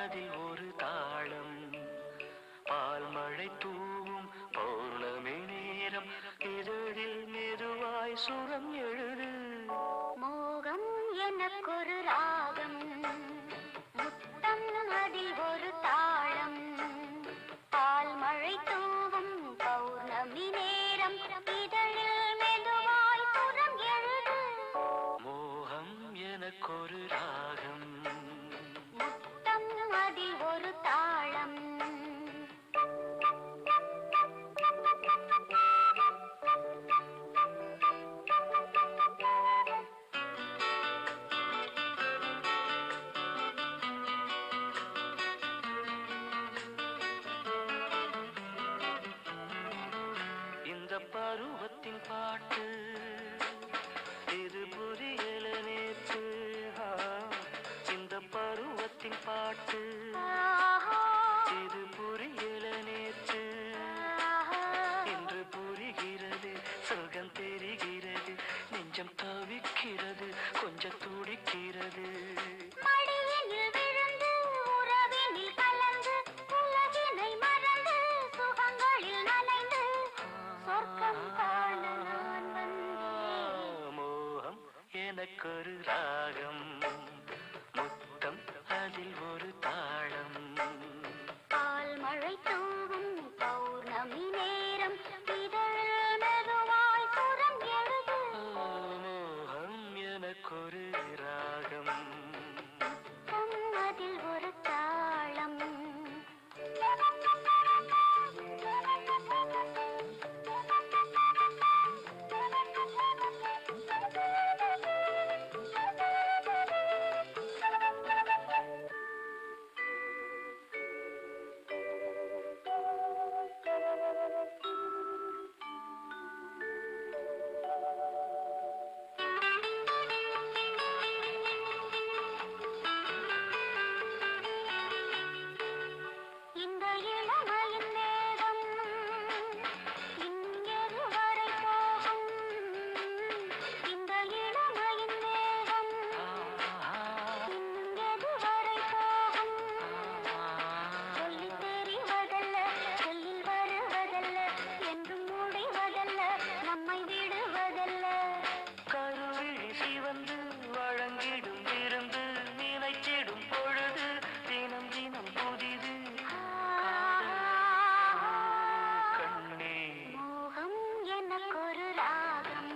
காதில் ஒரு தாளம். பால் மழை தூவும் பௌர்ணமி நேரம். இதழில் மெதுவாய் சுரம் எழுது. மோகம் எனக்கொரு ராகம். பருவத்தின் பாட்டு. இது புரியல நேற்று இந்த பருவத்தின் பாட்டு. இது புரியல நேற்று. இன்று புரிகிறது சுகம் தெரிகிறது நெஞ்சம் தவிக்கிறது கொஞ்சம் துடிக்கிறது. எனக்கொரு ராகம். முத்தம் அதில் ஒரு தாளம். பால் மழை தூவும் பௌர்ணமி நேரம். இதழில் மெதுவாய் புறம் எழுது. மோகம் எனக்கொரு thank you ஒரு ராகம்